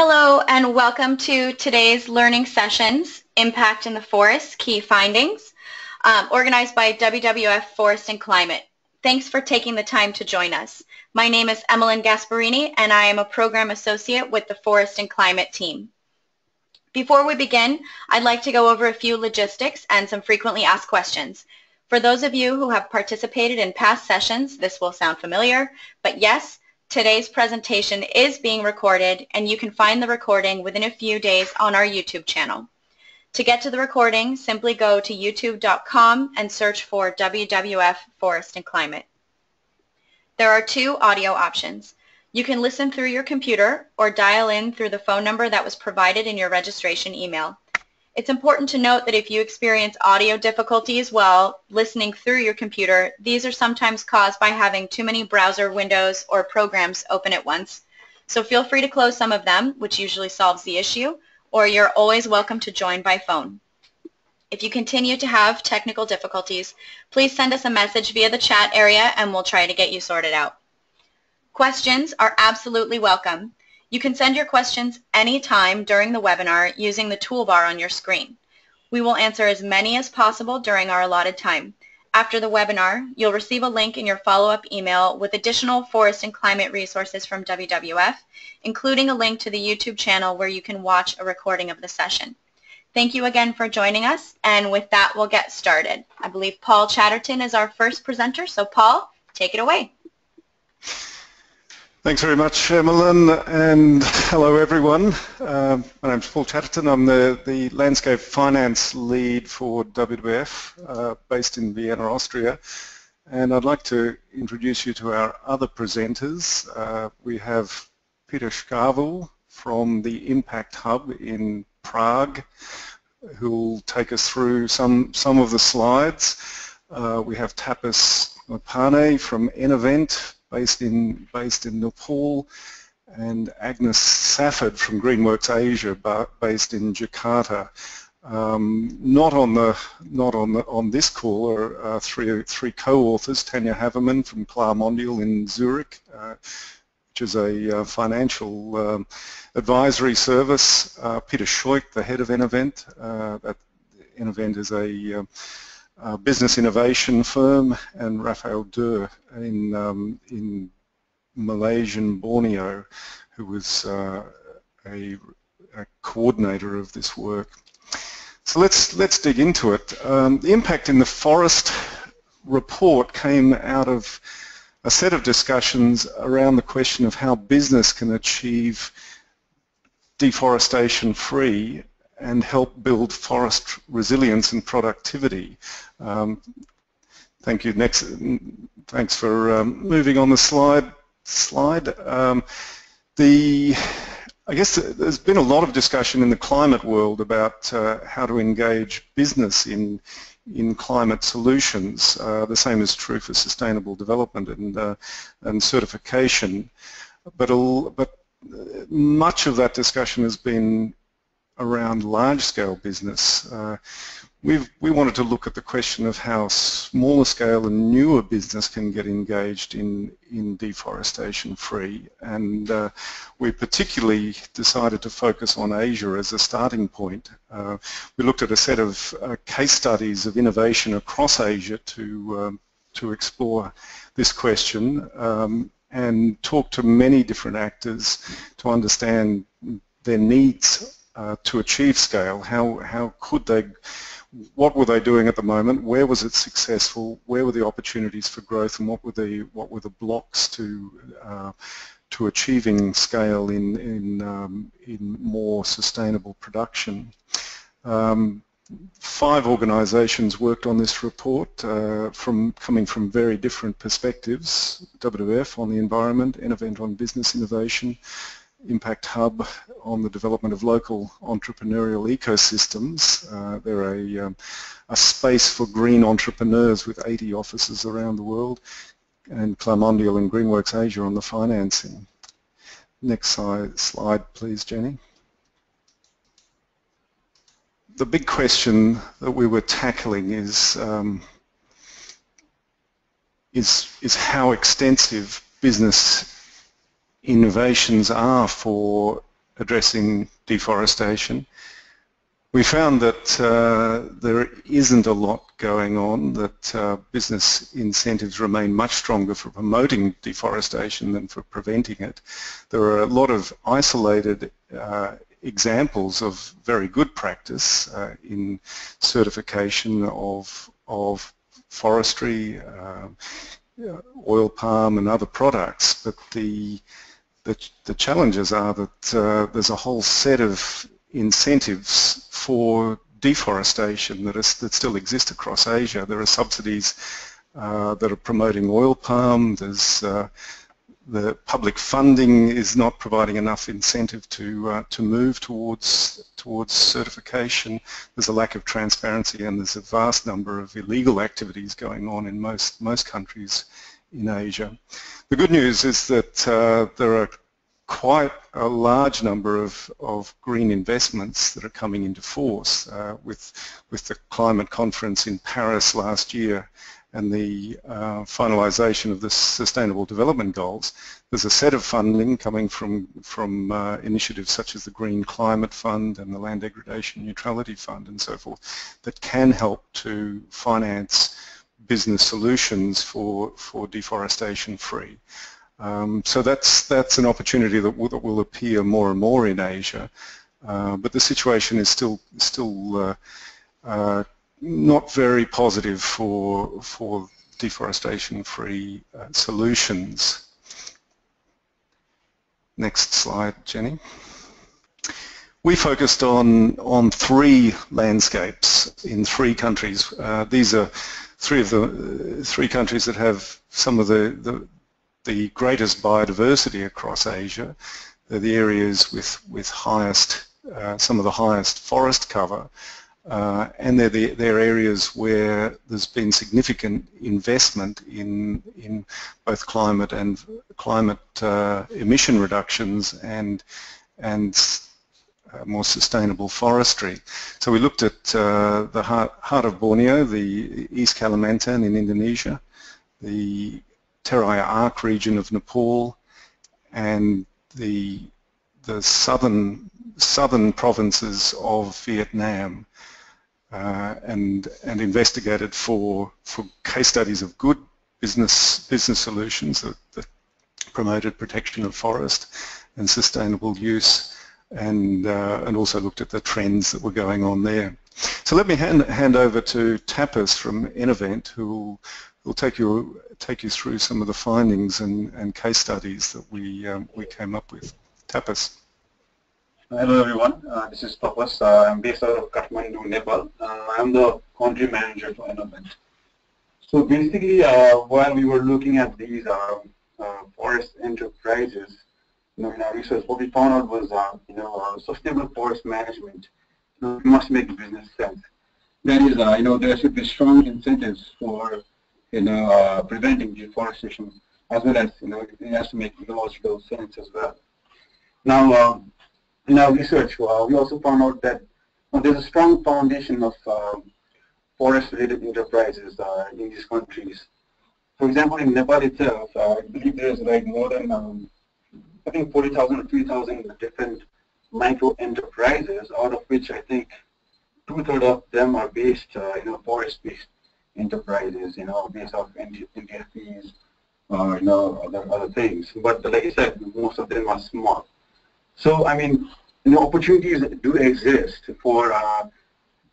Hello and welcome to today's learning sessions, Impact in the Forest, Key Findings, um, organized by WWF Forest and Climate. Thanks for taking the time to join us. My name is Emmeline Gasparini and I am a Program Associate with the Forest and Climate team. Before we begin, I'd like to go over a few logistics and some frequently asked questions. For those of you who have participated in past sessions, this will sound familiar, but yes, Today's presentation is being recorded and you can find the recording within a few days on our YouTube channel. To get to the recording, simply go to youtube.com and search for WWF Forest and Climate. There are two audio options. You can listen through your computer or dial in through the phone number that was provided in your registration email. It's important to note that if you experience audio difficulties while listening through your computer, these are sometimes caused by having too many browser windows or programs open at once. So feel free to close some of them, which usually solves the issue, or you're always welcome to join by phone. If you continue to have technical difficulties, please send us a message via the chat area and we'll try to get you sorted out. Questions are absolutely welcome. You can send your questions anytime during the webinar using the toolbar on your screen. We will answer as many as possible during our allotted time. After the webinar, you'll receive a link in your follow-up email with additional forest and climate resources from WWF, including a link to the YouTube channel where you can watch a recording of the session. Thank you again for joining us, and with that, we'll get started. I believe Paul Chatterton is our first presenter, so Paul, take it away. Thanks very much, Emmeline, and hello everyone. Uh, my name is Paul Chatterton. I'm the, the landscape finance lead for WWF, uh, based in Vienna, Austria. And I'd like to introduce you to our other presenters. Uh, we have Peter Skvaril from the Impact Hub in Prague, who will take us through some, some of the slides. Uh, we have Tapas Neupane from Ennovent, based in based in Nepal, and Agnes Safford from Greenworks Asia, based in Jakarta. Um, not on the not on the, on this call are uh, three three co-authors: Tanya Haverman from Clarmondial in Zurich, uh, which is a uh, financial um, advisory service. Uh, Peter Scheuch, the head of Ennovent. Uh, that Ennovent is a um, business innovation firm, and Rafael Dur in, um, in Malaysian Borneo, who was uh, a, a, coordinator of this work. So let's, let's dig into it. Um, the impact in the forest report came out of a set of discussions around the question of how business can achieve deforestation free and help build forest resilience and productivity. Um, thank you. Next, thanks for um, moving on the slide. Slide. Um, the I guess there's been a lot of discussion in the climate world about uh, how to engage business in in climate solutions. Uh, the same is true for sustainable development and uh, and certification. But but much of that discussion has been around large-scale business. Uh, We've, we wanted to look at the question of how smaller scale and newer business can get engaged in, in deforestation free and uh, we particularly decided to focus on Asia as a starting point. Uh, we looked at a set of uh, case studies of innovation across Asia to, um, to explore this question um, and talk to many different actors to understand their needs uh, to achieve scale, how, how could they, what were they doing at the moment, where was it successful, where were the opportunities for growth? And what were the, what were the blocks to, uh, to achieving scale in, in, um, in more sustainable production. Um, five organisations worked on this report uh, from coming from very different perspectives, WWF on the environment, Ennovent on business innovation, Impact Hub on the development of local entrepreneurial ecosystems. Uh, they're a, um, a, space for green entrepreneurs with 80 offices around the world and Clarmondial and Greenworks Asia on the financing. Next slide, slide please, Jenny. The big question that we were tackling is um, is, is how extensive business innovations are for addressing deforestation. We found that uh, there isn't a lot going on, that uh, business incentives remain much stronger for promoting deforestation than for preventing it. There are a lot of isolated uh, examples of very good practice uh, in certification of, of forestry, uh, oil palm and other products, but the, the, the challenges are that uh, there's a whole set of incentives for deforestation that, is, that still exist across Asia. There are subsidies uh, that are promoting oil palm. There's uh, the public funding is not providing enough incentive to uh, to move towards towards certification. There's a lack of transparency, and there's a vast number of illegal activities going on in most most countries in Asia. The good news is that uh, there are quite a large number of, of green investments that are coming into force uh, with, with the climate conference in Paris last year and the uh, finalisation of the Sustainable Development Goals. There's a set of funding coming from, from uh, initiatives such as the Green Climate Fund and the Land Degradation Neutrality Fund and so forth that can help to finance business solutions for, for deforestation free. Um, so that's that's an opportunity that will, that will, appear more and more in Asia, uh, but the situation is still still uh, uh, not very positive for for deforestation-free uh, solutions. Next slide, Jenny. We focused on on three landscapes in three countries. Uh, these are three of the three countries that have some of the, the the greatest biodiversity across Asia. They're the areas with, with highest, uh, some of the highest forest cover, uh, and they're, the, they're areas where there's been significant investment in, in both climate and climate uh, emission reductions and, and uh, more sustainable forestry. So we looked at uh, the heart, heart, of Borneo, the East Kalimantan in Indonesia, the Terai Arc region of Nepal and the the southern southern provinces of Vietnam uh, and and investigated for for case studies of good business business solutions that, that promoted protection of forest and sustainable use and uh, and also looked at the trends that were going on there. So let me hand, hand over to Tapas from Ennovent who will take you take you through some of the findings and, and case studies that we um, we came up with. Tapas. Hello everyone, uh, this is Tapas. Uh, I'm based out of Kathmandu, Nepal. Uh, I'm the country manager for Ennovent. So basically, uh, while we were looking at these uh, uh, forest enterprises, you know, in our research, what we found out was, you know, sustainable forest management you know, must make business sense. That is, you know, there should be strong incentives for you know, uh, preventing deforestation, as well as, you know, it has to make ecological sense as well. Now, uh, in our research, uh, we also found out that there's a strong foundation of um, forest-related enterprises uh, in these countries. For example, in Nepal itself, uh, I believe there's like more than, um, I think 40,000 or 3,000 different micro enterprises, out of which I think two-thirds of them are based, uh, you know, forest-based enterprises, you know, based off NDFEs or, you know, other, other things. But like I said, most of them are small. So, I mean, you know, opportunities do exist for uh,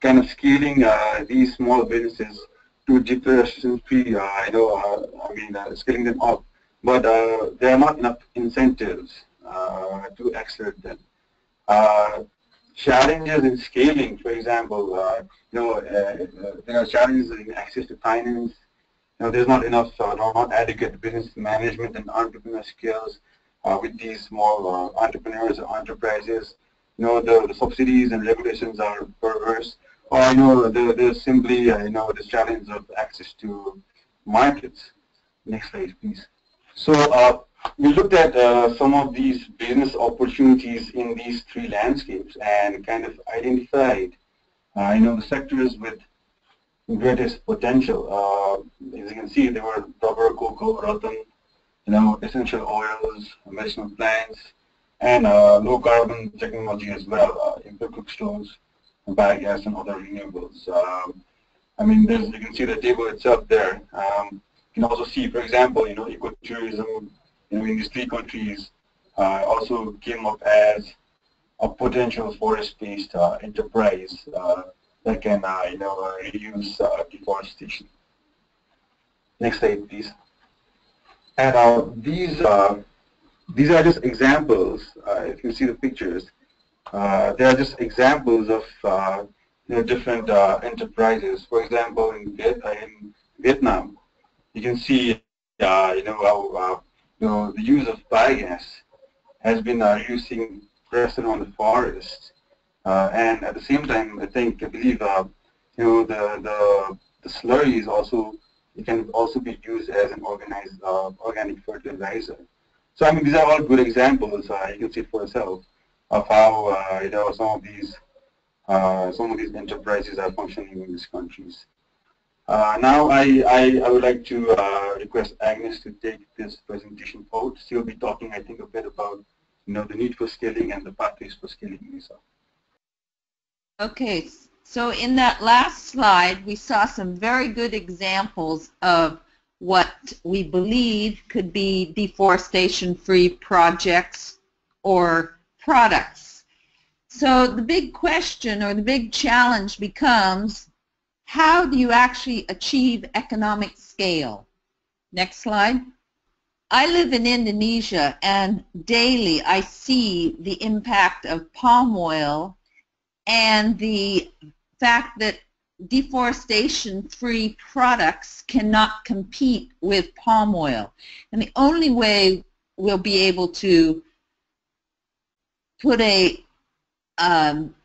kind of scaling uh, these small businesses to depression-free, uh, you know, uh, I mean, uh, scaling them up. But uh, there are not enough incentives uh, to accelerate them challenges in scaling, for example, uh, you know, uh, uh, there are challenges in access to finance. You know, there's not enough, uh, not adequate business management and entrepreneur skills uh, with these small uh, entrepreneurs or enterprises. You know, the, the, subsidies and regulations are perverse. Or, you know, there's simply, you know, the challenge of access to markets. Next slide, please. So, we looked at uh, some of these business opportunities in these three landscapes and kind of identified, uh, you know, the sectors with greatest potential. Uh, as you can see, there were rubber, cocoa, rattan, you know, essential oils, medicinal plants, and uh, low carbon technology as well, uh, in cook stoves, biogas and other renewables. Um, I mean, you can see the table itself there. Um, can also see, for example, you know, ecotourism, you know, in these three countries uh, also came up as a potential forest-based uh, enterprise uh, that can, uh, you know, reduce deforestation. Next slide, please. And these these are just examples. if you see the pictures, they are just examples of you know, different uh, enterprises. For example, in, Viet in Vietnam, you can see, uh, you know, how, uh, you know, the use of biogas has been reducing pressure on the forest. and at the same time, I think, I believe, you know, the, the, the slurries also, it can also be used as an organized, organic fertilizer. So I mean, these are all good examples. Uh, you can see it for yourself of how uh, you know some of these uh, some of these enterprises are functioning in these countries. Uh, now I, I, I, would like to uh, request Agnes to take this presentation forward. She'll be talking, I think, a bit about you know, the need for scaling and the pathways for scaling Lisa. Okay, so in that last slide, we saw some very good examples of what we believe could be deforestation-free projects or products so the big question or the big challenge becomes how do you actually achieve economic scale? Next slide. I live in Indonesia and daily I see the impact of palm oil and the fact that deforestation-free products cannot compete with palm oil. And the only way we'll be able to put a um,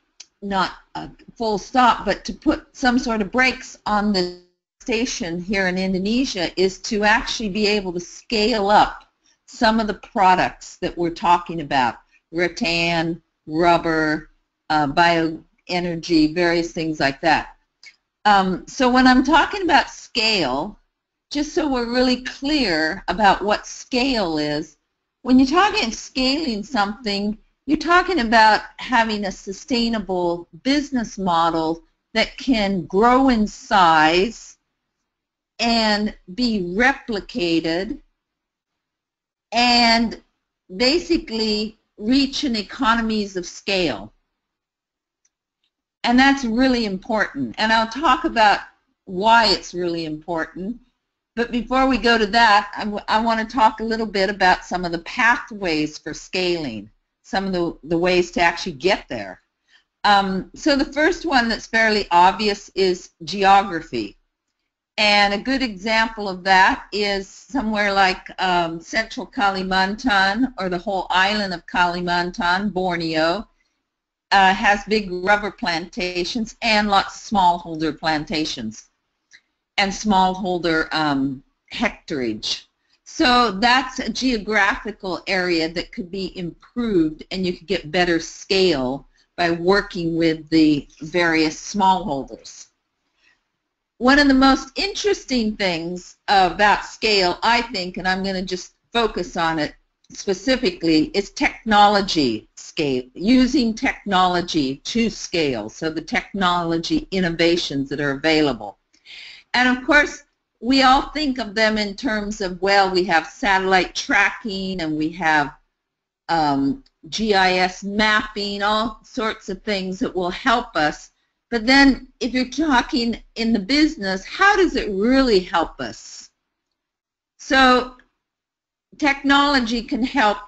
not a full stop, but to put some sort of brakes on the station here in Indonesia is to actually be able to scale up some of the products that we're talking about, rattan, rubber, uh, bioenergy, various things like that. Um, so when I'm talking about scale, just so we're really clear about what scale is, when you're talking scaling something, you're talking about having a sustainable business model that can grow in size and be replicated and basically reach an economies of scale. And that's really important. And I'll talk about why it's really important. But before we go to that, I, want to talk a little bit about some of the pathways for scaling some of the, the ways to actually get there. Um, so the first one that's fairly obvious is geography. And a good example of that is somewhere like um, central Kalimantan or the whole island of Kalimantan, Borneo, uh, has big rubber plantations and lots of smallholder plantations and smallholder um, hectarage. So that's a geographical area that could be improved and you could get better scale by working with the various smallholders. One of the most interesting things about scale, I think, and I'm going to just focus on it specifically, is technology scale, using technology to scale, so the technology innovations that are available. And of course, we all think of them in terms of, well, we have satellite tracking and we have um, GIS mapping, all sorts of things that will help us. But then if you're talking in the business, how does it really help us? So technology can help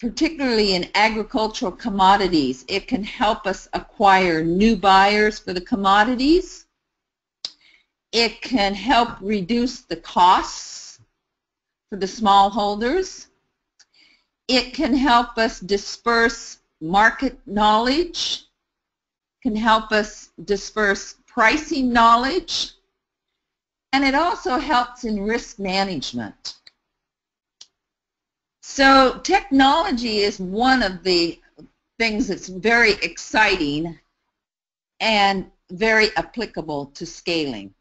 particularly in agricultural commodities. It can help us acquire new buyers for the commodities. It can help reduce the costs for the smallholders. It can help us disperse market knowledge, can help us disperse pricing knowledge, and it also helps in risk management. So technology is one of the things that's very exciting and very applicable to scaling.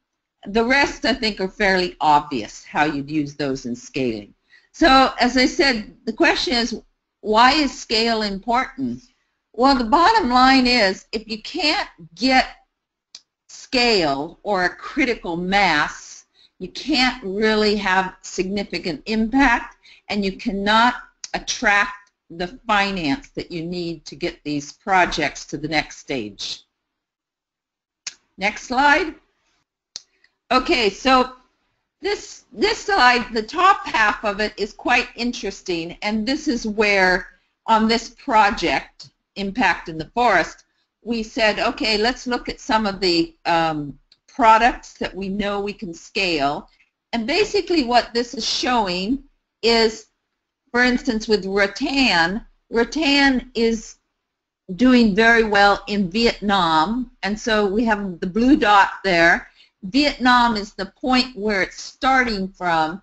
The rest, I think, are fairly obvious how you'd use those in scaling. So as I said, the question is, why is scale important? Well, the bottom line is if you can't get scale or a critical mass, you can't really have significant impact and you cannot attract the finance that you need to get these projects to the next stage. Next slide. Okay, so this, this slide, the top half of it is quite interesting, and this is where on this project, Impact in the Forest, we said, okay, let's look at some of the um, products that we know we can scale. And basically what this is showing is, for instance, with rattan, rattan is doing very well in Vietnam, and so we have the blue dot there. Vietnam is the point where it's starting from,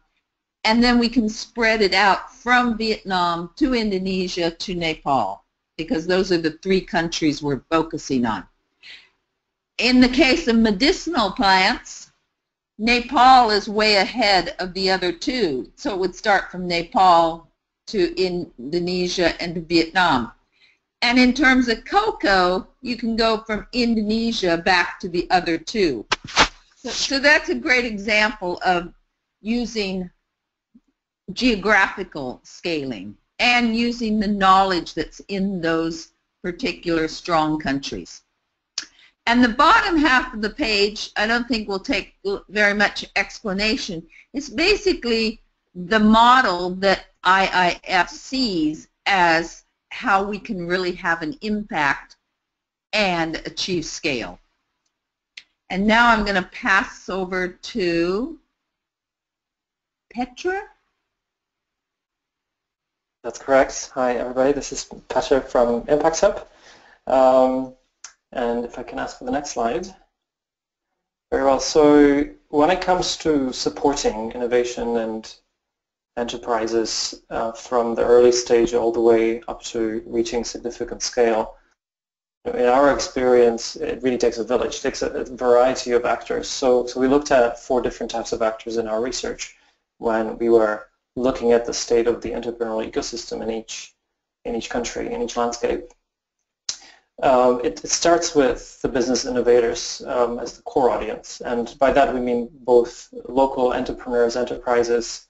and then we can spread it out from Vietnam to Indonesia to Nepal, because those are the three countries we're focusing on. In the case of medicinal plants, Nepal is way ahead of the other two, so it would start from Nepal to Indonesia and to Vietnam. And in terms of cocoa, you can go from Indonesia back to the other two. So, that's a great example of using geographical scaling and using the knowledge that's in those particular strong countries. And the bottom half of the page, I don't think will take very much explanation. It's basically the model that IIF sees as how we can really have an impact and achieve scale. And now I'm going to pass over to Petr. That's correct. Hi, everybody. This is Petr from Impact Hub. Um, and if I can ask for the next slide. Very well. So when it comes to supporting innovation and enterprises uh, from the early stage all the way up to reaching significant scale, in our experience, it really takes a village. It takes a, variety of actors. So, so we looked at four different types of actors in our research when we were looking at the state of the entrepreneurial ecosystem in each, in each country, in each landscape. Um, it, it, starts with the business innovators um, as the core audience. And by that we mean both local entrepreneurs, enterprises,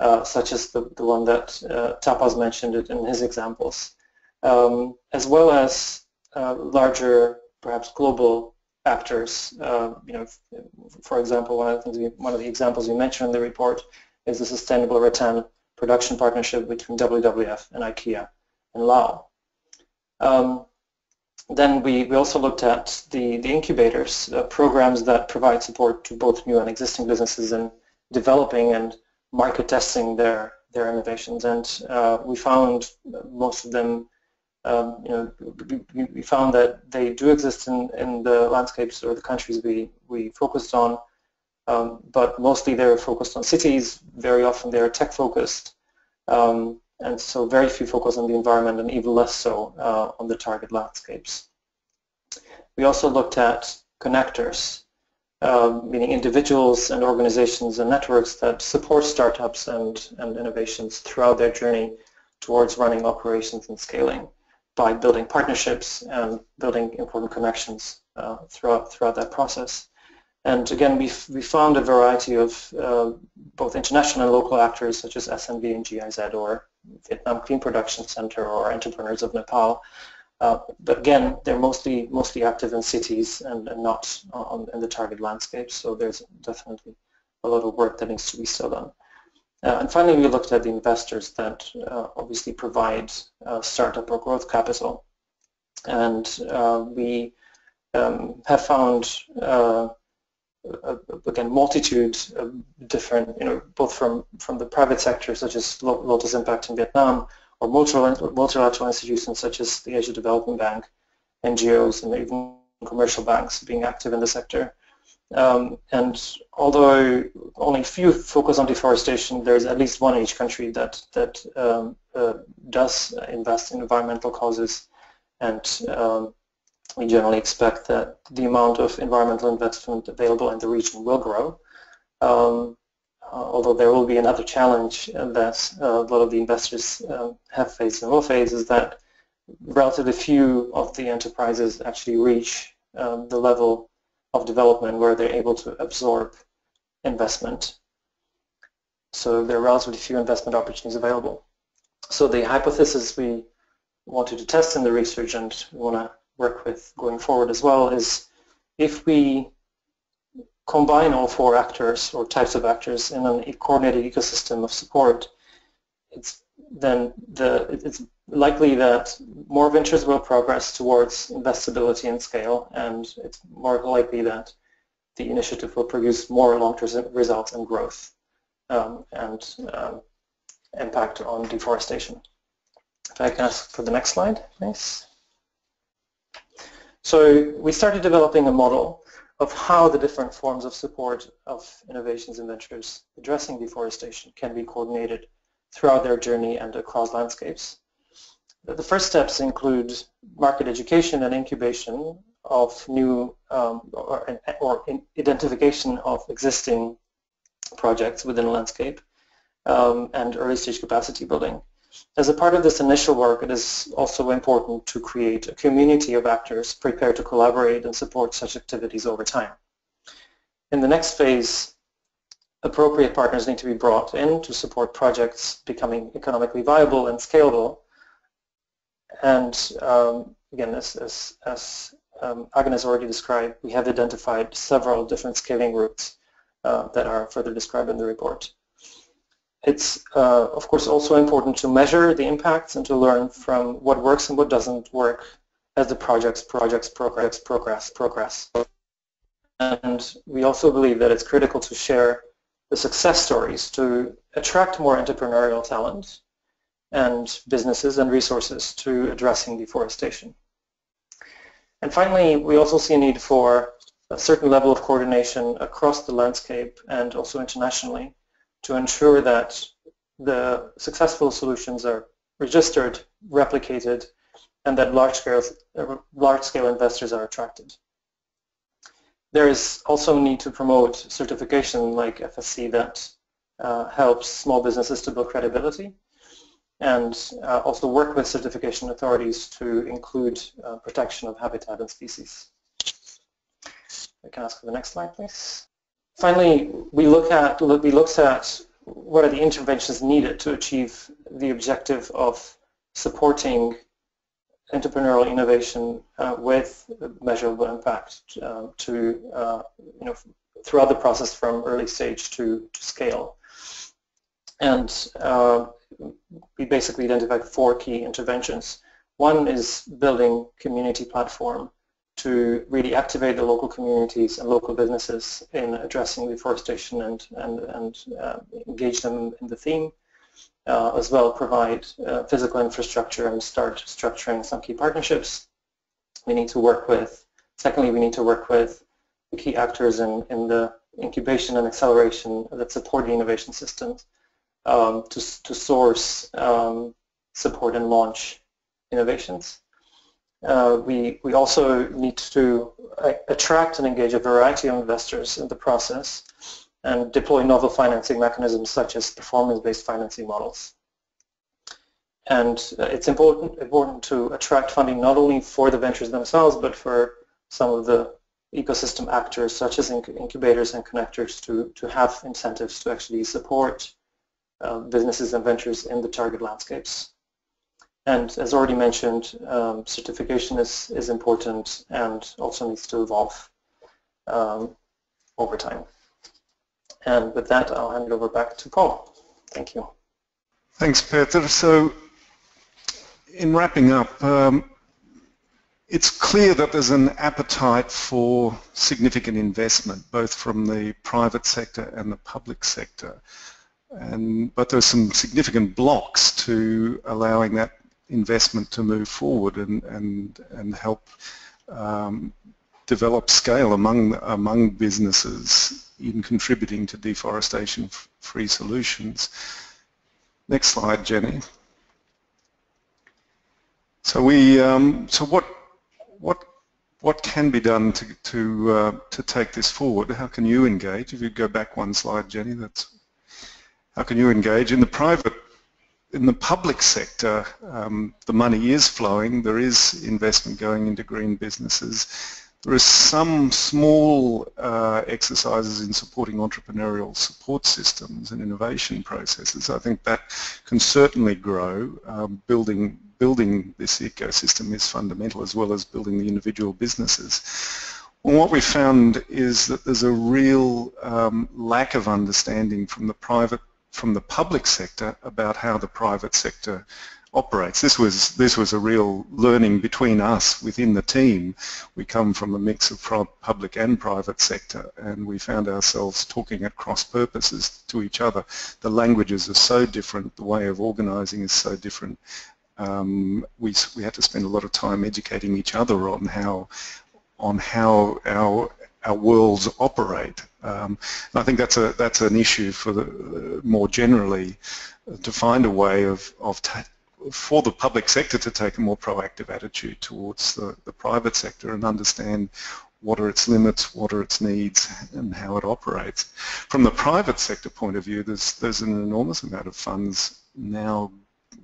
uh, such as the, the one that uh, Tapas mentioned in his examples, um, as well as uh, larger, perhaps global actors. Uh, you know, for example, one of the things we, one of the examples we mentioned in the report is the sustainable rattan production partnership between WWF and IKEA in Laos. Um, then we, we also looked at the, the incubators, uh, programs that provide support to both new and existing businesses in developing and market testing their, their innovations. And uh, we found most of them um, you know, we, we, found that they do exist in, in the landscapes or the countries we, we focused on, um, but mostly they're focused on cities. Very often they're tech focused, um, and so very few focus on the environment and even less so uh, on the target landscapes. We also looked at connectors, uh, meaning individuals and organizations and networks that support startups and, and innovations throughout their journey towards running operations and scaling by building partnerships and building important connections uh, throughout throughout that process. And again, we we found a variety of uh, both international and local actors such as SNV and GIZ or Vietnam Clean Production Center or Entrepreneurs of Nepal. Uh, but again, they're mostly mostly active in cities and, and not on, in the target landscape. So there's definitely a lot of work that needs to be still done. Uh, and finally, we looked at the investors that uh, obviously provide uh, startup or growth capital. And uh, we um, have found, uh, again, multitude of different, you know, both from, from the private sector, such as Lotus Impact in Vietnam, or multilateral institutions such as the Asia Development Bank, NGOs, and even commercial banks being active in the sector. Um, and although only few focus on deforestation, there's at least one in each country that that um, uh, does invest in environmental causes, and um, we generally expect that the amount of environmental investment available in the region will grow. Um, although there will be another challenge that a lot of the investors um, have faced and will face, is that relatively few of the enterprises actually reach um, the level of development where they're able to absorb investment. So there are relatively few investment opportunities available. So the hypothesis we wanted to test in the research and we want to work with going forward as well is if we combine all four actors or types of actors in a coordinated ecosystem of support, it's then the, it's likely that more ventures will progress towards investability and scale, and it's more likely that the initiative will produce more long-term results and growth um, and um, impact on deforestation. If I can ask for the next slide, please. So we started developing a model of how the different forms of support of innovations and ventures addressing deforestation can be coordinated throughout their journey and across landscapes. The first steps include market education and incubation of new um, or, or identification of existing projects within a landscape um, and early stage capacity building. As a part of this initial work, it is also important to create a community of actors prepared to collaborate and support such activities over time. In the next phase, appropriate partners need to be brought in to support projects becoming economically viable and scalable. And um, again, as, as, as um, Agan has already described, we have identified several different scaling routes uh, that are further described in the report. It's, uh, of course, also important to measure the impacts and to learn from what works and what doesn't work as the projects, projects, progress, progress, progress. And we also believe that it's critical to share the success stories to attract more entrepreneurial talent and businesses and resources to addressing deforestation. And finally, we also see a need for a certain level of coordination across the landscape and also internationally to ensure that the successful solutions are registered, replicated, and that large-scale large-scale investors are attracted. There is also a need to promote certification like FSC that uh, helps small businesses to build credibility and uh, also work with certification authorities to include uh, protection of habitat and species. I can ask for the next slide, please. Finally, we look at we looked at what are the interventions needed to achieve the objective of supporting entrepreneurial innovation uh, with measurable impact uh, to uh, you know throughout the process from early stage to, to scale. And uh, we basically identified four key interventions. One is building community platform to really activate the local communities and local businesses in addressing deforestation and, and, and uh, engage them in the theme. Uh, as well provide uh, physical infrastructure and start structuring some key partnerships. We need to work with, secondly, we need to work with the key actors in, in the incubation and acceleration that support the innovation systems um, to, to source, um, support and launch innovations. Uh, we, we also need to uh, attract and engage a variety of investors in the process and deploy novel financing mechanisms such as performance-based financing models. And uh, it's important, important to attract funding not only for the ventures themselves, but for some of the ecosystem actors such as incubators and connectors to, to have incentives to actually support uh, businesses and ventures in the target landscapes. And as already mentioned, um, certification is, is important and also needs to evolve um, over time. And with that, I'll hand it over back to Paul. Thank you. Thanks, Peter. So in wrapping up, um, it's clear that there's an appetite for significant investment, both from the private sector and the public sector. And, but there's some significant blocks to allowing that investment to move forward and, and, and help um, develop scale among, among businesses in contributing to deforestation-free solutions. Next slide, Jenny. So we, um, so what, what, what can be done to to uh, to take this forward? How can you engage? If you go back one slide, Jenny, that's how can you engage in the private in the public sector, um, the money is flowing. There is investment going into green businesses. There are some small uh, exercises in supporting entrepreneurial support systems and innovation processes. I think that can certainly grow. Um, building building this ecosystem is fundamental as well as building the individual businesses. Well, what we found is that there's a real um, lack of understanding from the private from the public sector about how the private sector operates. This was this was a real learning between us within the team. We come from a mix of public and private sector, and we found ourselves talking at cross purposes to each other. The languages are so different. The way of organising is so different. Um, we we had to spend a lot of time educating each other on how on how our our worlds operate. Um, I think that's a that's an issue for the, more generally uh, to find a way of of for the public sector to take a more proactive attitude towards the, the private sector and understand what are its limits, what are its needs, and how it operates. From the private sector point of view, there's there's an enormous amount of funds now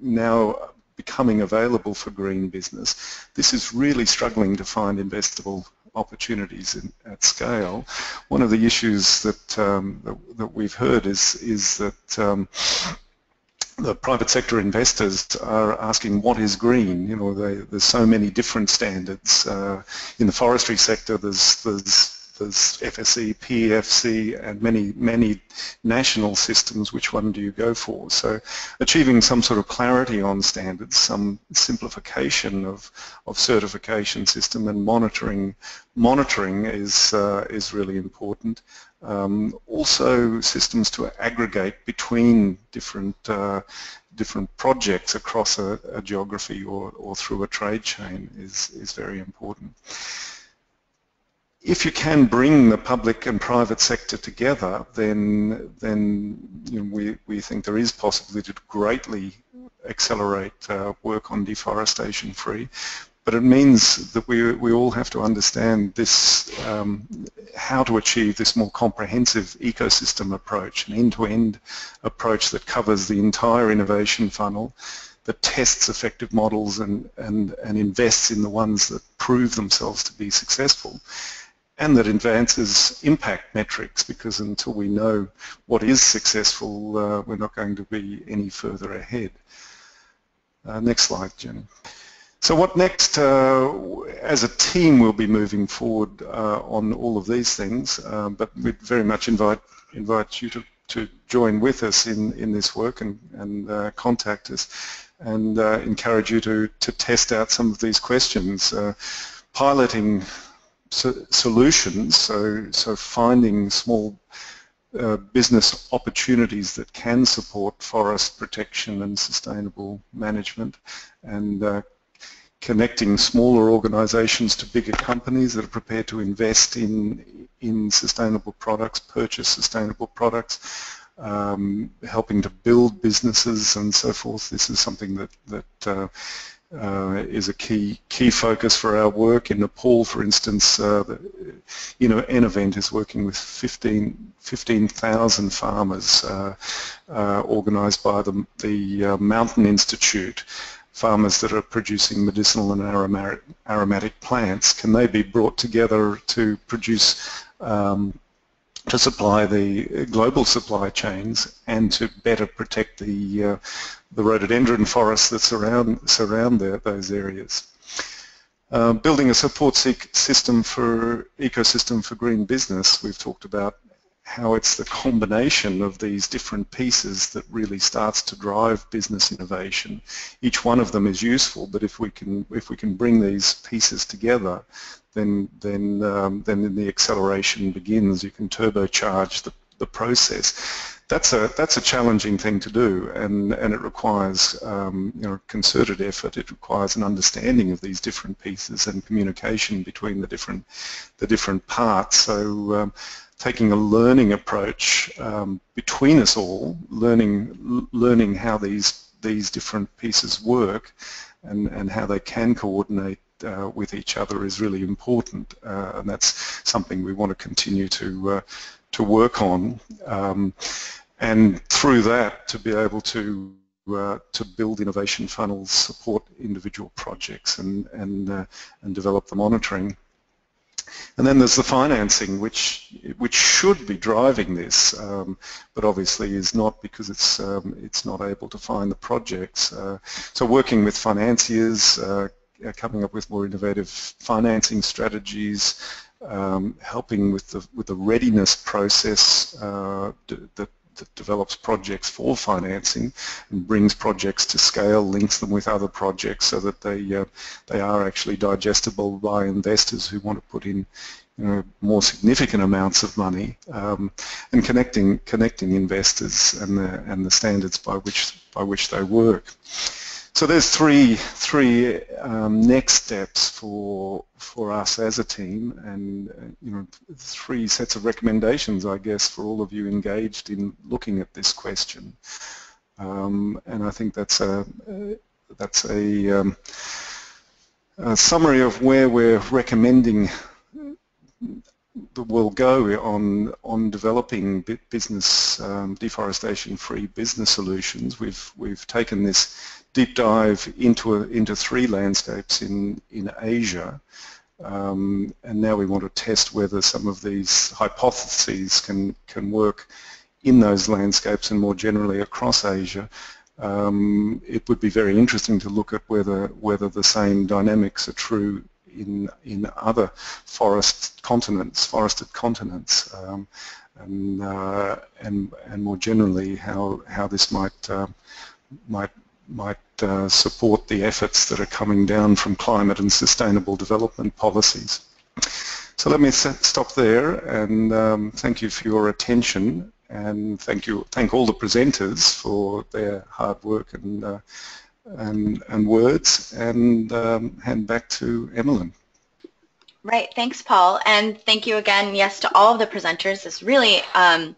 now becoming available for green business. This is really struggling to find investable opportunities in, at scale. One of the issues that, um, that, that, we've heard is, is that um, the private sector investors are asking what is green. You know, they, there's so many different standards. Uh, in the forestry sector, there's, there's there's FSC, PEFC, and many, many national systems. Which one do you go for? So achieving some sort of clarity on standards, some simplification of, of certification system and monitoring monitoring is, uh, is really important. Um, also systems to aggregate between different uh, different projects across a, a geography or, or through a trade chain is, is very important if you can bring the public and private sector together, then then you know, we, we think there is possibility to greatly accelerate uh, work on deforestation free. But it means that we, we all have to understand this, um, how to achieve this more comprehensive ecosystem approach, an end-to-end -end approach that covers the entire innovation funnel, that tests effective models and, and, and invests in the ones that prove themselves to be successful and that advances impact metrics because until we know what is successful, uh, we're not going to be any further ahead. Uh, next slide, Jenny. So what next? Uh, as a team, we'll be moving forward uh, on all of these things, uh, but we'd very much invite invite you to, to join with us in, in this work and, and uh, contact us and encourage you to, to test out some of these questions. piloting so solutions, so, so finding small uh, business opportunities that can support forest protection and sustainable management and uh, connecting smaller organizations to bigger companies that are prepared to invest in, in sustainable products, purchase sustainable products, um, helping to build businesses and so forth. This is something that, that uh, uh, is a key key focus for our work. In Nepal, for instance, uh, the, you know, Ennovent is working with 15 15,000 farmers uh, uh organised by the, the uh, Mountain Institute. Farmers that are producing medicinal and aromatic, aromatic plants, can they be brought together to produce um, to supply the global supply chains and to better protect the uh, the rhododendron forests that surround surround the, those areas. Uh, building a support system for ecosystem for green business, we've talked about how it's the combination of these different pieces that really starts to drive business innovation. Each one of them is useful, but if we can if we can bring these pieces together, then then um, then the acceleration begins. You can turbocharge the, the process that's a that's a challenging thing to do, and and it requires um, you know concerted effort. It requires an understanding of these different pieces and communication between the different the different parts. So. Um, taking a learning approach um, between us all, learning learning how these these different pieces work, and and how they can coordinate uh, with each other is really important, uh, and that's something we want to continue to uh, to work on. Um, and through that to be able to uh, to build innovation funnels, support individual projects and, and, uh, and develop the monitoring. And then there's the financing, which which should be driving this, um, but obviously is not because it's um, it's not able to find the projects. Uh, so working with financiers, uh, coming up with more innovative financing strategies, um, helping with the with the readiness process uh, that that develops projects for financing and brings projects to scale, links them with other projects so that they uh, they are actually digestible by investors who want to put in you know, more significant amounts of money um, and connecting connecting investors and the and the standards by which by which they work. So there's three three um, next steps for for us as a team, and uh, you know three sets of recommendations, I guess, for all of you engaged in looking at this question. Um, and I think that's a uh, that's a, um, a summary of where we're recommending will go on on developing business um, deforestation-free business solutions. We've we've taken this deep dive into a, into three landscapes in in Asia, um, and now we want to test whether some of these hypotheses can can work in those landscapes and more generally across Asia. Um, it would be very interesting to look at whether whether the same dynamics are true in in other forest continents, forested continents, um, and uh, and and more generally how how this might uh, might might uh, support the efforts that are coming down from climate and sustainable development policies. So let me stop there and um, thank you for your attention and thank you thank all the presenters for their hard work and uh, and, and words and um, hand back to Emmeline. Right, thanks Paul and thank you again yes to all of the presenters. It's really um,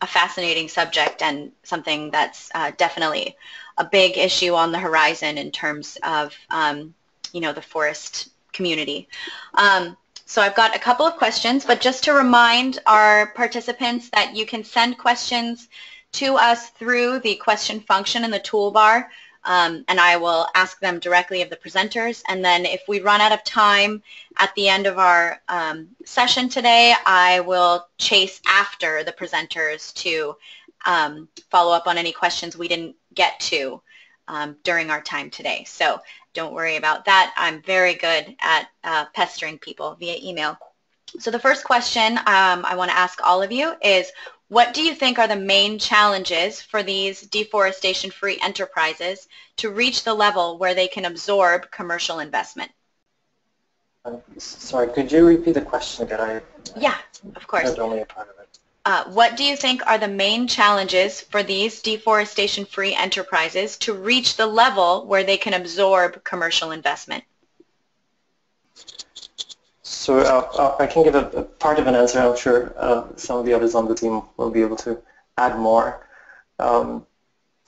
a fascinating subject and something that's uh, definitely a big issue on the horizon in terms of, um, you know, the forest community. Um, so I've got a couple of questions, but just to remind our participants that you can send questions to us through the question function in the toolbar, um, and I will ask them directly of the presenters. And then if we run out of time at the end of our um, session today, I will chase after the presenters to um, follow up on any questions we didn't get to um, during our time today. So don't worry about that. I'm very good at uh, pestering people via email. So the first question um, I want to ask all of you is, what do you think are the main challenges for these deforestation-free enterprises to reach the level where they can absorb commercial investment? Uh, sorry, could you repeat the question again? I, yeah, of course. only a part of it. Uh, what do you think are the main challenges for these deforestation-free enterprises to reach the level where they can absorb commercial investment? So uh, I can give a, a, part of an answer. I'm sure uh, some of the others on the team will be able to add more. Um,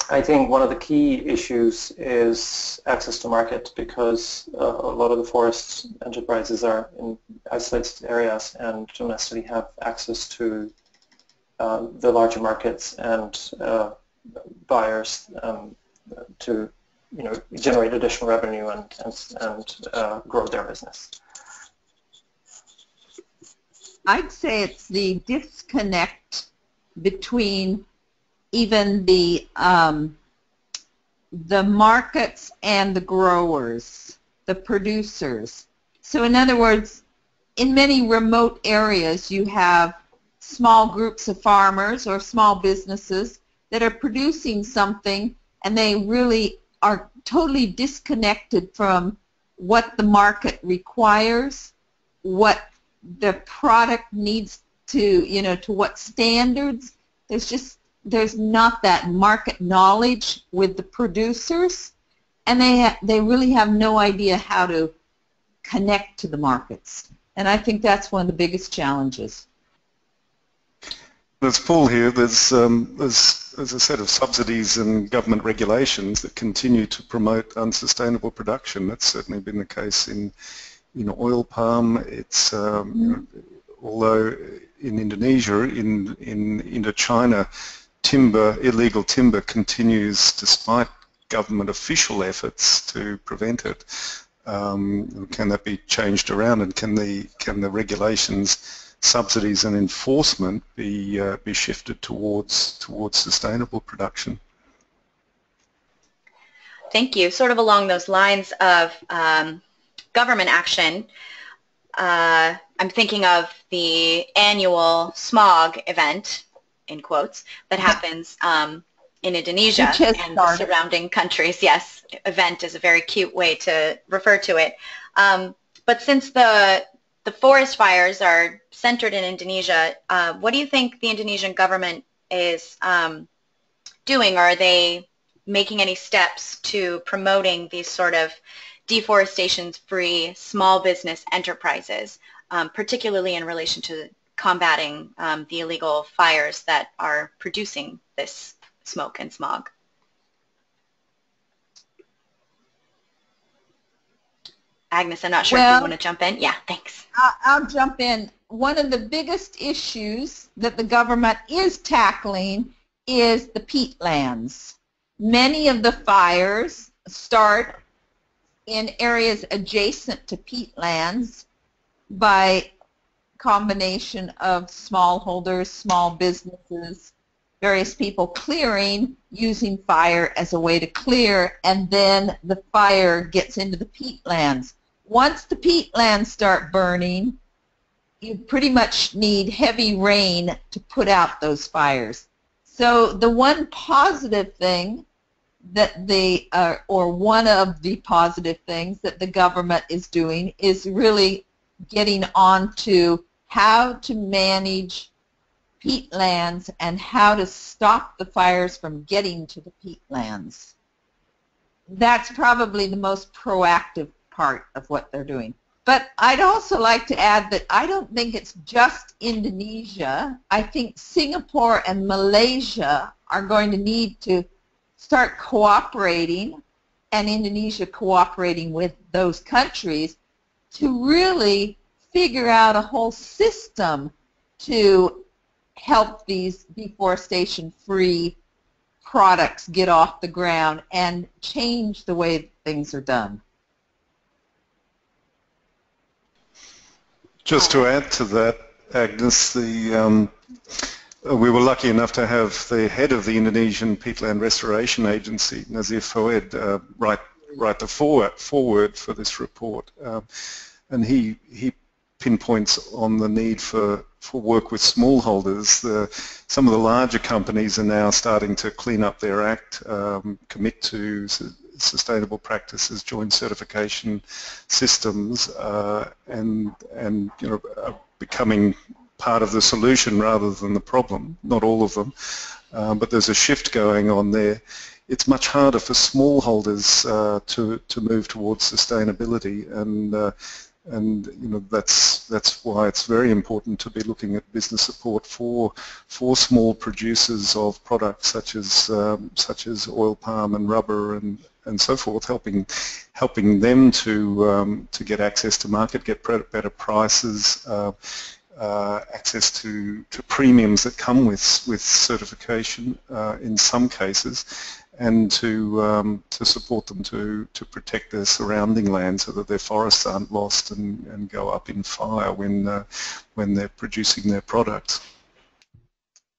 I think one of the key issues is access to market because uh, a lot of the forest enterprises are in isolated areas and don't necessarily have access to uh, the larger markets and uh, buyers um, to you know generate additional revenue and and, and uh, grow their business. I'd say it's the disconnect between even the um, the markets and the growers, the producers. So in other words, in many remote areas you have small groups of farmers or small businesses that are producing something and they really are totally disconnected from what the market requires, what the product needs to, you know, to what standards. There's just, there's not that market knowledge with the producers and they, they really have no idea how to connect to the markets. And I think that's one of the biggest challenges. There's Paul here. There's, um, there's, there's a set of subsidies and government regulations that continue to promote unsustainable production. That's certainly been the case in in oil palm. It's um, you know, although in Indonesia, in in Indochina, timber, illegal timber continues despite government official efforts to prevent it. Um, can that be changed around and can the, can the regulations, subsidies and enforcement be, uh, be shifted towards, towards sustainable production? Thank you. Sort of along those lines of um, government action, uh, I'm thinking of the annual smog event, in quotes, that happens um, in Indonesia and the surrounding countries. Yes, event is a very cute way to refer to it. Um, but since the the forest fires are centered in Indonesia, uh, what do you think the Indonesian government is um, doing? Are they making any steps to promoting these sort of deforestation-free small business enterprises, um, particularly in relation to combating um, the illegal fires that are producing this smoke and smog. Agnes, I'm not sure well, if you want to jump in. Yeah, thanks. I'll jump in. One of the biggest issues that the government is tackling is the peatlands. Many of the fires start in areas adjacent to peatlands by combination of smallholders, small businesses, various people clearing using fire as a way to clear and then the fire gets into the peatlands. Once the peatlands start burning, you pretty much need heavy rain to put out those fires. So the one positive thing that the, uh, or one of the positive things that the government is doing is really getting on to how to manage peatlands and how to stop the fires from getting to the peatlands. That's probably the most proactive part of what they're doing. But I'd also like to add that I don't think it's just Indonesia. I think Singapore and Malaysia are going to need to start cooperating and Indonesia cooperating with those countries to really figure out a whole system to help these deforestation-free products get off the ground and change the way things are done. Just to add to that, Agnes, the um, we were lucky enough to have the head of the Indonesian Peatland Restoration Agency, Nazir Foead, uh, write write the foreword for this report, um, and he he pinpoints on the need for for work with smallholders. The, some of the larger companies are now starting to clean up their act, um, commit to su sustainable practices, joint certification systems, uh, and and you know becoming part of the solution rather than the problem. Not all of them, um, but there's a shift going on there. It's much harder for smallholders uh, to to move towards sustainability and uh, and you know that's that's why it's very important to be looking at business support for for small producers of products such as um, such as oil palm and rubber and and so forth, helping helping them to um, to get access to market, get better prices, uh, uh, access to, to premiums that come with with certification uh, in some cases, and to um, to support them to to protect their surrounding land so that their forests aren't lost and, and go up in fire when uh, when they're producing their products.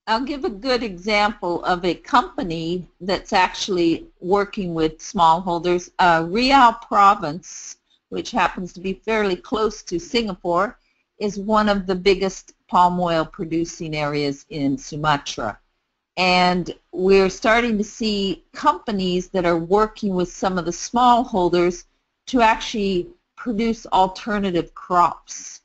I'll give a good example of a company that's actually working with smallholders. Uh, Riau Province, which happens to be fairly close to Singapore, is one of the biggest palm oil producing areas in Sumatra. And we're starting to see companies that are working with some of the smallholders to actually produce alternative crops.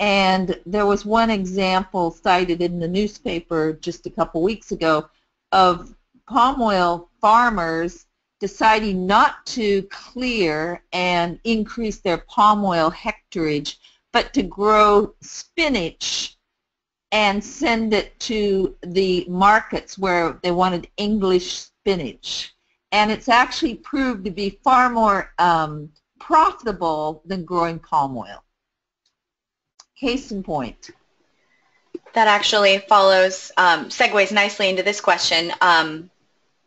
And there was one example cited in the newspaper just a couple weeks ago of palm oil farmers deciding not to clear and increase their palm oil hectarage, but to grow spinach and send it to the markets where they wanted English spinach. And it's actually proved to be far more um, profitable than growing palm oil. Case in point. That actually follows, um, segues nicely into this question. Um,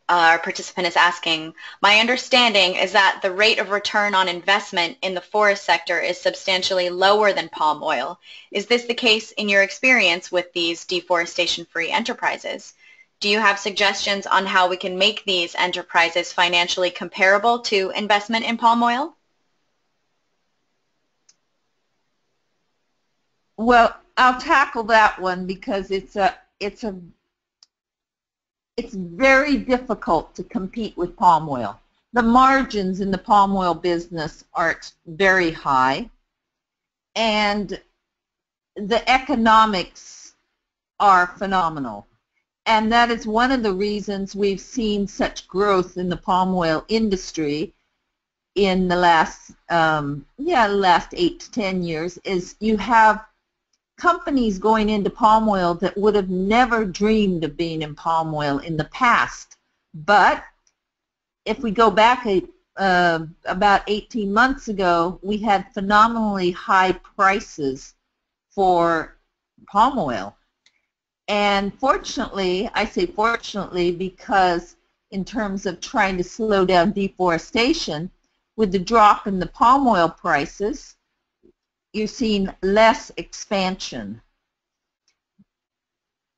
our participant is asking, my understanding is that the rate of return on investment in the forest sector is substantially lower than palm oil. Is this the case in your experience with these deforestation-free enterprises? Do you have suggestions on how we can make these enterprises financially comparable to investment in palm oil? Well, I'll tackle that one because it's a it's a it's very difficult to compete with palm oil. The margins in the palm oil business are very high and the economics are phenomenal. And that is one of the reasons we've seen such growth in the palm oil industry in the last, um, yeah, last eight to ten years is you have companies going into palm oil that would have never dreamed of being in palm oil in the past. But if we go back a, uh, about 18 months ago, we had phenomenally high prices for palm oil. And fortunately, I say fortunately because in terms of trying to slow down deforestation, with the drop in the palm oil prices, you're seeing less expansion.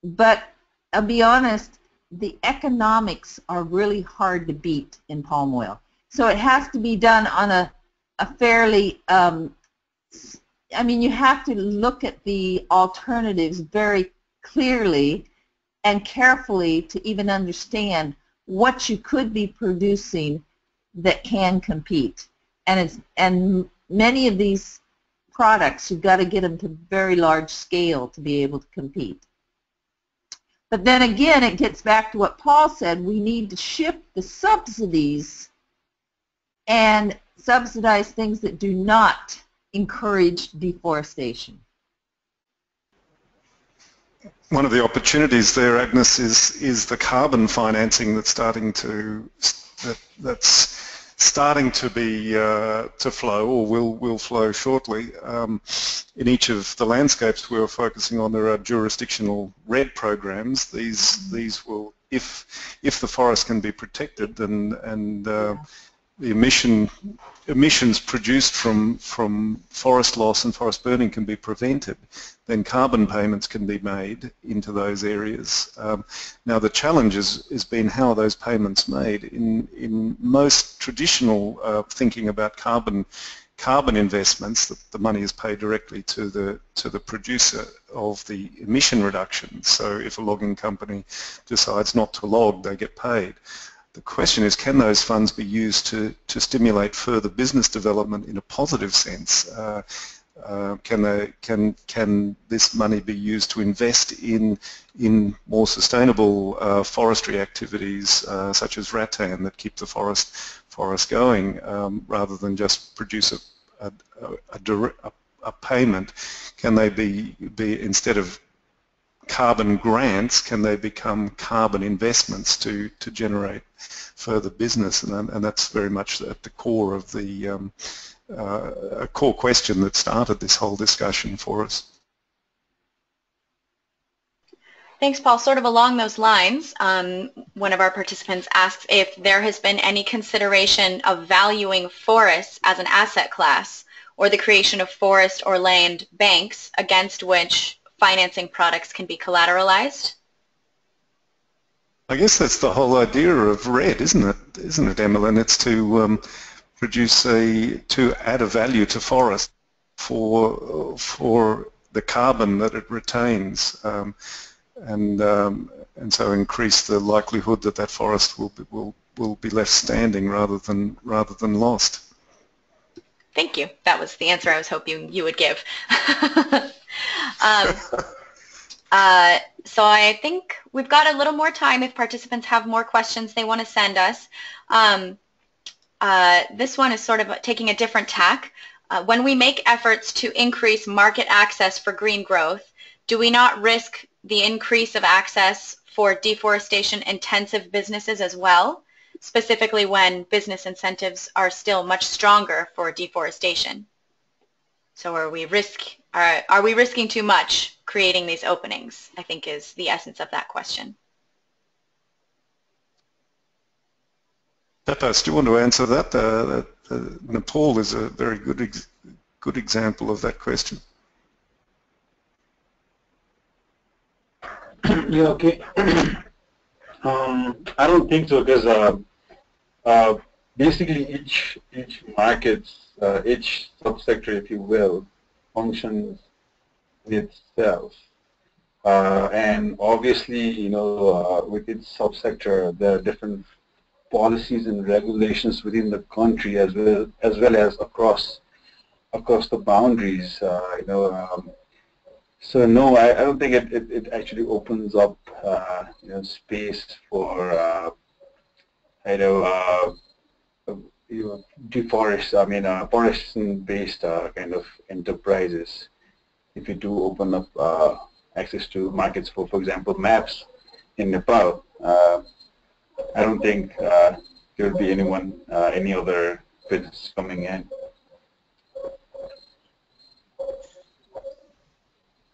But I'll be honest, the economics are really hard to beat in palm oil. So it has to be done on a, a fairly, um, I mean, you have to look at the alternatives very clearly and carefully to even understand what you could be producing that can compete. And, it's, and many of these products, you've got to get them to very large scale to be able to compete. But then again, it gets back to what Paul said. We need to shift the subsidies and subsidize things that do not encourage deforestation. One of the opportunities there, Agnes, is is the carbon financing that's starting to that, that's starting to be uh, to flow or will will flow shortly. Um, in each of the landscapes we are focusing on, there are jurisdictional REDD programs. These these will, if if the forest can be protected and and uh, the emission emissions produced from from forest loss and forest burning can be prevented, then carbon payments can be made into those areas. Um, now the challenge has, been how those payments made. In in most traditional uh, thinking about carbon carbon investments, the, the money is paid directly to the to the producer of the emission reduction. So if a logging company decides not to log, they get paid. The question is, can those funds be used to, to stimulate further business development in a positive sense? Uh, uh, can, they, can, can this money be used to invest in, in more sustainable uh, forestry activities uh, such as rattan that keep the forest, forest going um, rather than just produce a, a, a, a, a payment? Can they be, be instead of carbon grants, can they become carbon investments to, to generate further business? And, and that's very much at the core of the um, uh, a core question that started this whole discussion for us. Thanks, Paul. Sort of along those lines, um, one of our participants asks if there has been any consideration of valuing forests as an asset class or the creation of forest or land banks against which financing products can be collateralized? I guess that's the whole idea of REDD, isn't it? Isn't it, Emmeline? It's to um, produce a to add a value to forest for for the carbon that it retains, um, and um, and so increase the likelihood that that forest will be, will will be left standing rather than rather than lost. Thank you. That was the answer I was hoping you would give. Um, uh, so I think we've got a little more time if participants have more questions they want to send us. Um, uh, this one is sort of taking a different tack. Uh, when we make efforts to increase market access for green growth, do we not risk the increase of access for deforestation intensive businesses as well, specifically when business incentives are still much stronger for deforestation? So are we risk are, are we risking too much creating these openings, I think is the essence of that question. Tapas, do you want to answer that? Uh, uh, Nepal is a very good ex good example of that question. yeah, okay. um, I don't think so because uh, uh, basically each each market, uh, each subsector, if you will, functions itself. Uh, and obviously, you know, uh, with its subsector, there are different policies and regulations within the country as well as well as across across the boundaries. Uh, you know, um, so no, I, I don't think it, it, it actually opens up uh, you know space for uh, you know uh, you deforest. I mean, uh, forestation-based uh, kind of enterprises. If you do open up uh, access to markets for, for example, maps in Nepal, uh, I don't think uh, there will be anyone, uh, any other bids coming in.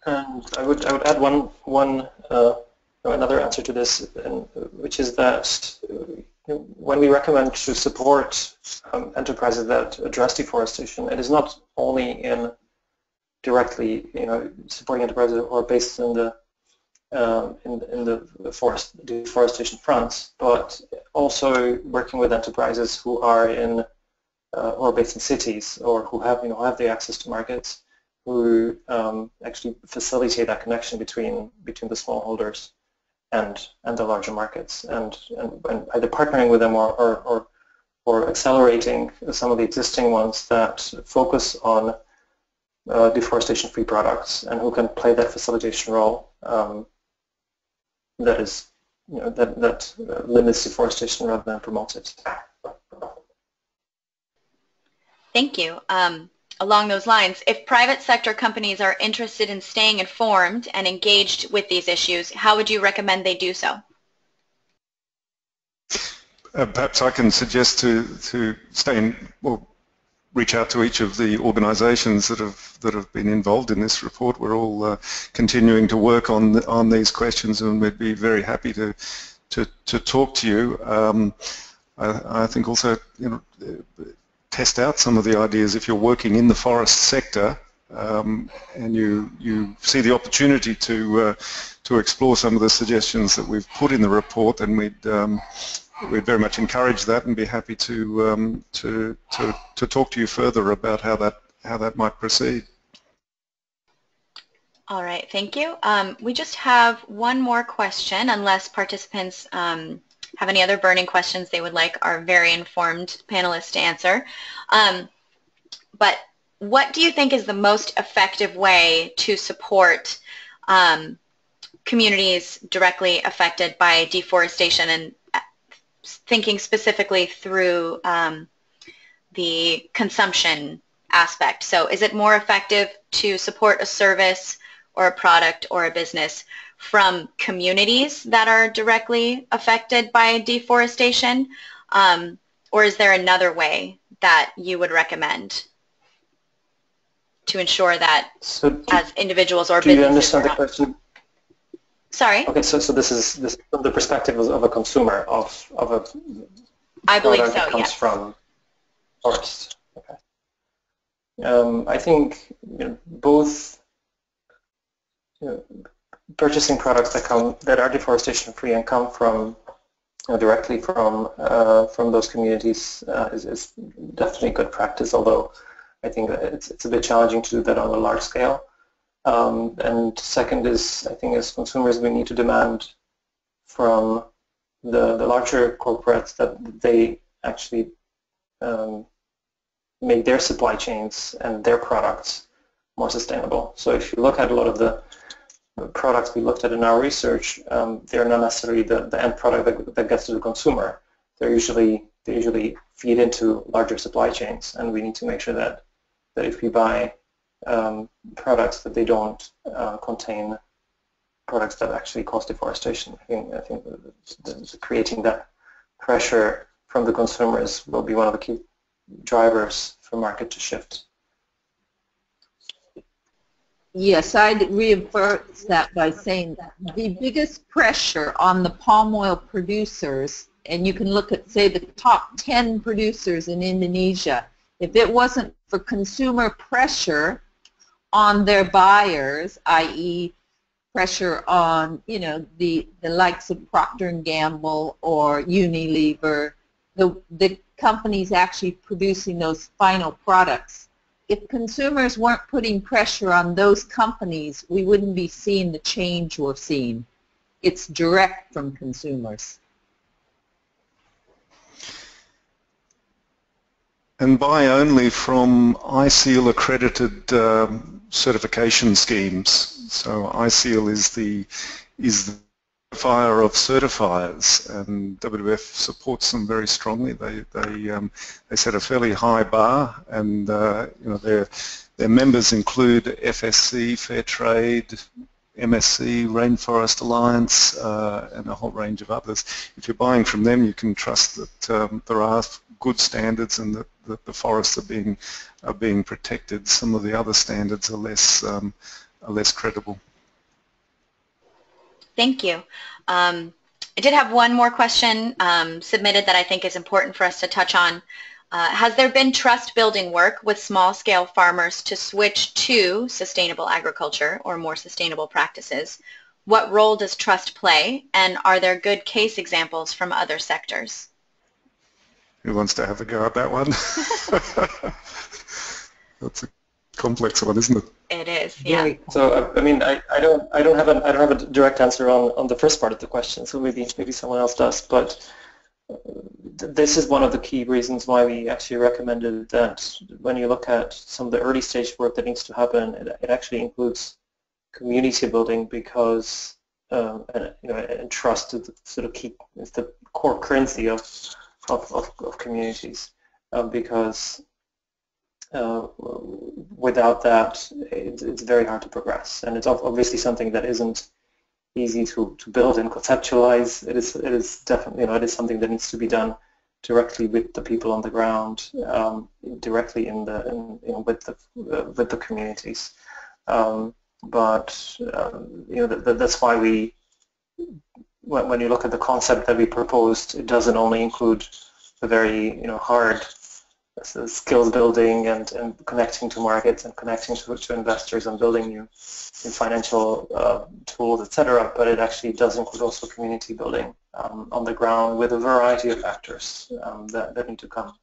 And I would I would add one one uh, another answer to this, and, which is that uh, when we recommend to support um, enterprises that address deforestation, it is not only in directly you know supporting enterprises who are based in the uh, in, in the forest deforestation fronts, but also working with enterprises who are in uh, or based in cities or who have you know have the access to markets who um, actually facilitate that connection between between the smallholders and and the larger markets, and and, and either partnering with them or, or or or accelerating some of the existing ones that focus on uh, deforestation-free products and who can play that facilitation role um, that is you know that that uh, limits deforestation rather than promotes it. Thank you. Um, along those lines, if private sector companies are interested in staying informed and engaged with these issues, how would you recommend they do so? Uh, perhaps I can suggest to, to stay in, well, reach out to each of the organisations that have that have been involved in this report. We're all uh, continuing to work on on these questions, and we'd be very happy to to, to talk to you. Um, I, I, think also you know test out some of the ideas if you're working in the forest sector um, and you you see the opportunity to uh, to explore some of the suggestions that we've put in the report, then we'd um, we'd very much encourage that and be happy to um, to to to talk to you further about how that how that might proceed. All right, thank you. Um, we just have one more question, unless participants um, have any other burning questions they would like our very informed panelists to answer. Um, but what do you think is the most effective way to support um, communities directly affected by deforestation and uh, thinking specifically through um, the consumption aspect. So is it more effective to support a service or a product or a business from communities that are directly affected by deforestation? Um, or is there another way that you would recommend to ensure that so as individuals or do businesses? Do you understand the question? Sorry? Okay, so, so this is this from the perspective of a consumer of, of a I believe so, that comes yes. from forest. Okay. Um, I think you know, both you know, purchasing products that come that are deforestation free and come from you know, directly from uh, from those communities uh, is, is, definitely good practice. Although I think it's it's a bit challenging to do that on a large scale. Um, and second is I think as consumers we need to demand from the the larger corporates that they actually um, make their supply chains and their products more sustainable. So if you look at a lot of the products we looked at in our research, um, they're not necessarily the, the end product that, that gets to the consumer. They're usually they usually feed into larger supply chains, and we need to make sure that that if we buy um, products that they don't uh, contain products that actually cause deforestation. I think I think creating that pressure from the consumers will be one of the key drivers for market to shift. Yes, I'd reinforce that by saying that the biggest pressure on the palm oil producers, and you can look at, say, the top 10 producers in Indonesia, if it wasn't for consumer pressure on their buyers, i.e. pressure on, you know, the, the likes of Procter & Gamble or Unilever, the, the companies actually producing those final products, if consumers weren't putting pressure on those companies, we wouldn't be seeing the change we're seeing. It's direct from consumers. And buy only from ISEAL accredited um, certification schemes. So ISEAL is the is fire of certifiers, and WWF supports them very strongly. They they um, they set a fairly high bar, and uh, you know their their members include FSC, Fairtrade, MSC, Rainforest Alliance, uh, and a whole range of others. If you're buying from them, you can trust that um, there are good standards and that, that, the forests are being are being protected. Some of the other standards are less um, are less credible. Thank you. Um, I did have one more question um, submitted that I think is important for us to touch on. Uh, has there been trust building work with small scale farmers to switch to sustainable agriculture or more sustainable practices? What role does trust play and are there good case examples from other sectors? Who wants to have a go at that one? That's a complex one, isn't it? It is, yeah. So I mean, I, I don't I don't have a I don't have a direct answer on, on the first part of the question. So maybe maybe someone else does. But uh, this is one of the key reasons why we actually recommended that when you look at some of the early stage work that needs to happen, it, it actually includes community building because um, and, you know and trust is the sort of key is the core currency of of, of, of communities um, because uh, without that, it, it's very hard to progress. And it's obviously something that isn't easy to, to build and conceptualize. It is, it is definitely, you know, it is something that needs to be done directly with the people on the ground, um, directly in the, in, you know, with the, uh, with the communities. Um, but, um, you know, th th that's why we, when, when you look at the concept that we proposed, it doesn't only include the very, you know, hard skills building and, and connecting to markets and connecting to, to investors and building new, new financial uh, tools, etc. But it actually does include also community building um, on the ground with a variety of actors um, that, that need to come,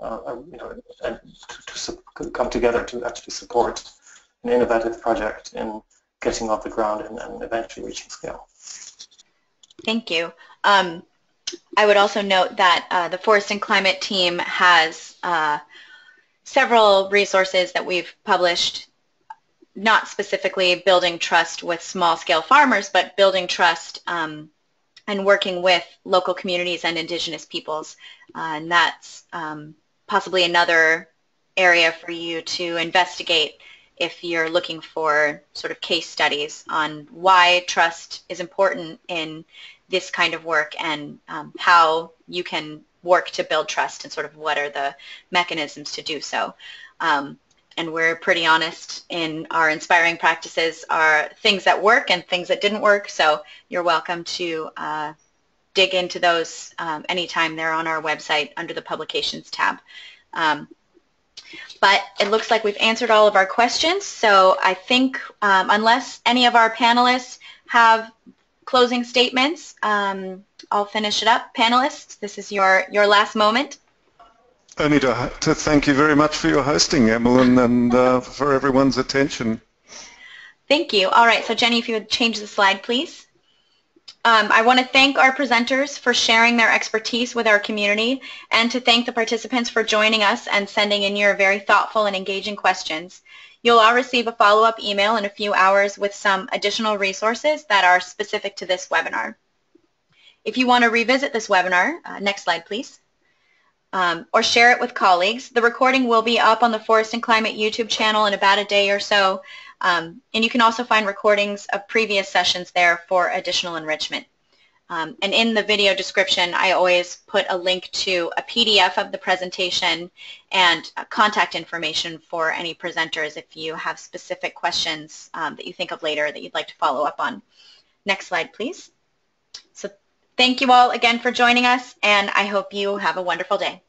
uh, uh you know, and to, to, come together to actually support an innovative project in getting off the ground and, and eventually reaching scale. Thank you. Um, I would also note that uh, the Forest and Climate team has uh, several resources that we've published, not specifically building trust with small-scale farmers, but building trust um, and working with local communities and indigenous peoples. Uh, and that's um, possibly another area for you to investigate if you're looking for sort of case studies on why trust is important in this kind of work and um, how you can work to build trust and sort of what are the mechanisms to do so. Um, and we're pretty honest in our inspiring practices are things that work and things that didn't work. So you're welcome to uh, dig into those um, anytime. They're on our website under the publications tab. Um, but it looks like we've answered all of our questions. So I think um, unless any of our panelists have closing statements. Um, I'll finish it up. Panelists, this is your, your last moment. Only to, to thank you very much for your hosting, Emmeline, and uh, for everyone's attention. Thank you. All right, so Jenny, if you would change the slide, please. Um, I want to thank our presenters for sharing their expertise with our community and to thank the participants for joining us and sending in your very thoughtful and engaging questions. You'll all receive a follow-up email in a few hours with some additional resources that are specific to this webinar. If you want to revisit this webinar, uh, next slide please, um, or share it with colleagues, the recording will be up on the Forest and Climate YouTube channel in about a day or so, um, and you can also find recordings of previous sessions there for additional enrichment. Um, and in the video description, I always put a link to a PDF of the presentation and contact information for any presenters if you have specific questions um, that you think of later that you'd like to follow up on. Next slide, please. So thank you all again for joining us, and I hope you have a wonderful day.